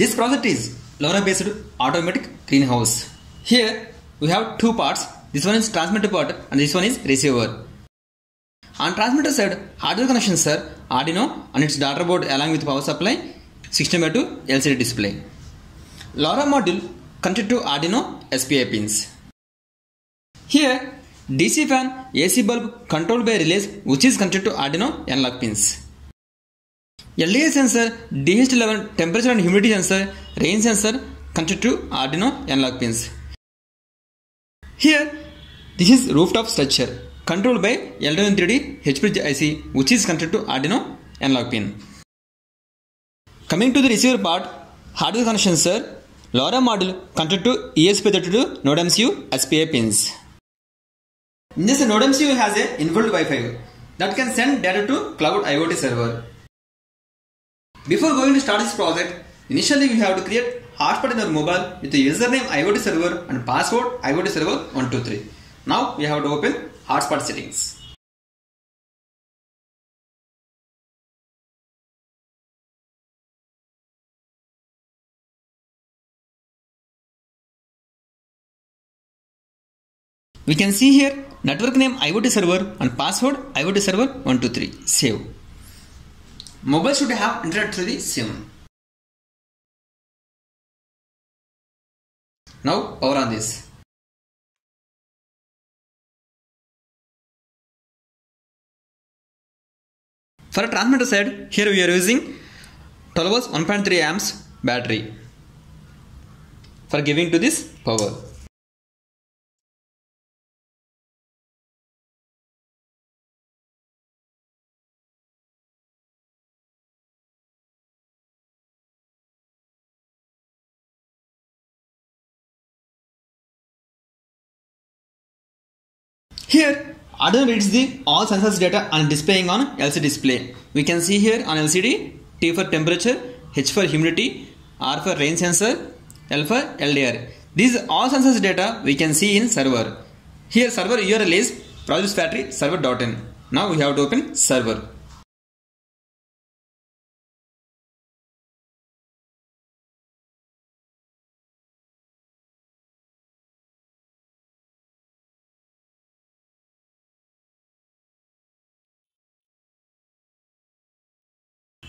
This project is LoRa based automatic greenhouse. Here we have two parts. This one is transmitter part and this one is receiver. On transmitter side, hardware connections are Arduino and its daughter board along with power supply, 16 by 2 LCD display. LoRa module connected to Arduino SPI pins. Here, DC fan AC bulb controlled by relays which is connected to Arduino analog pins. LDR sensor, DHT11 temperature and humidity sensor, rain sensor connected to Arduino analog pins. Here, this is rooftop structure controlled by L293D HBridge IC which is connected to Arduino analog pin. Coming to the receiver part, hardware connection sir, LoRa module connected to ESP32 NodeMCU SPI pins. In this NodeMCU has a inbuilt Wi-Fi that can send data to cloud IoT server. Before going to start this project, initially we have to create hotspot in our mobile with the username IoT server and password IoT server 123. Now we have to open hotspot settings. We can see here network name IoT server and password IoT server 123. Save. Mobile should have internet through the SIM. Now power on this. For a transmitter side, here we are using 12 volts 1.3 amps battery for giving to this power. Here, Arduino reads the all sensors data and displaying on LCD display. We can see here on LCD T for temperature, H for humidity, R for rain sensor, L for LDR. These all sensors data we can see in server. Here server URL is Project Factory server.in. Now we have to open server.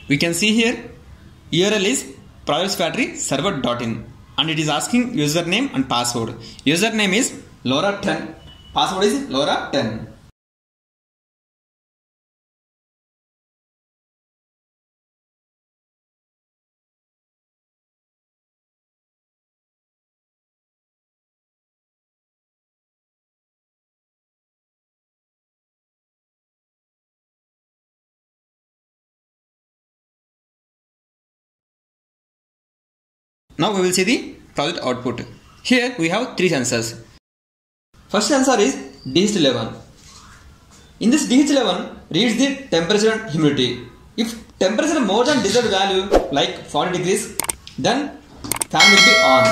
We can see here URL is Project Factory server.in and it is asking username and password. Username is LoRa10. Password is LoRa10. Now we will see the project output. Here we have three sensors. First sensor is DH11. In this DH11 reads the temperature and humidity. If temperature more than desired value like 40 degrees, then fan will be on.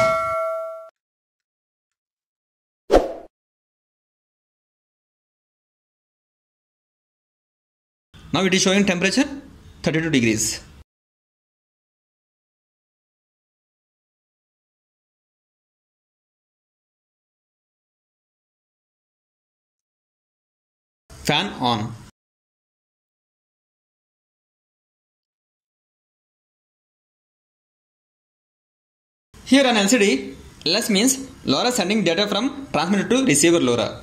Now it is showing temperature 32 degrees. Fan on. Here on LCD, LS means LoRa sending data from transmitter to receiver LoRa.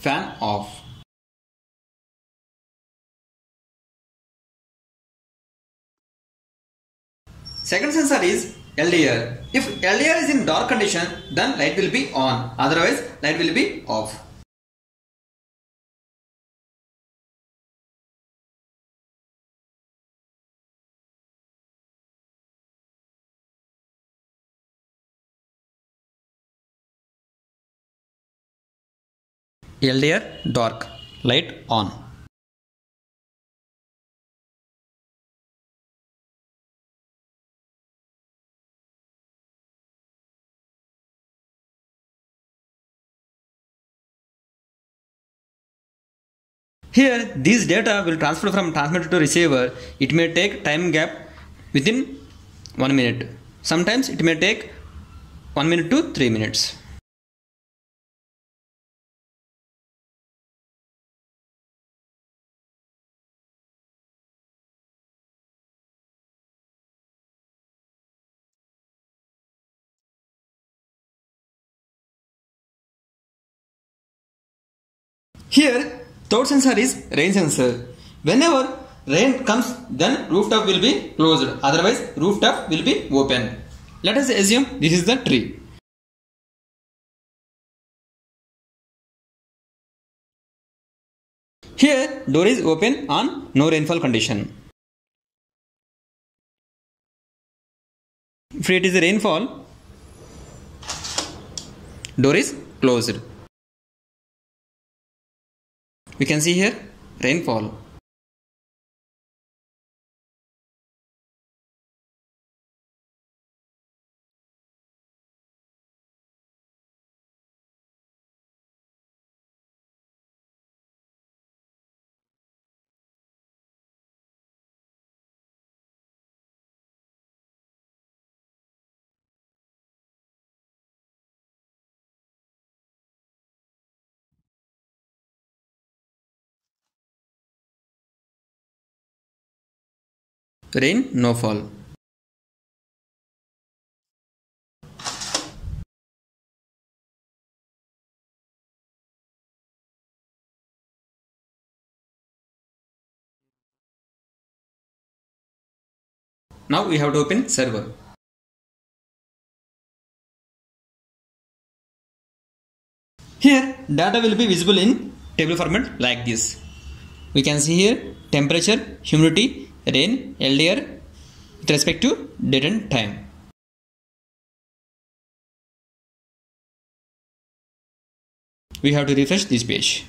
Fan off. Second sensor is LDR. If LDR is in dark condition, then light will be on. Otherwise, light will be off. LDR dark light on. Here, these data will transfer from transmitter to receiver. It may take time gap within 1 minute. Sometimes it may take 1 minute to 3 minutes. Here, third sensor is rain sensor. Whenever rain comes, then rooftop will be closed. Otherwise, rooftop will be open. Let us assume this is the tree. Here, door is open on no rainfall condition. If it is rainfall, door is closed. We can see here rainfall. Rain, no fall. Now we have to open server. Here data will be visible in table format like this. We can see here temperature, humidity, rain, LDR with respect to date and time. We have to refresh this page.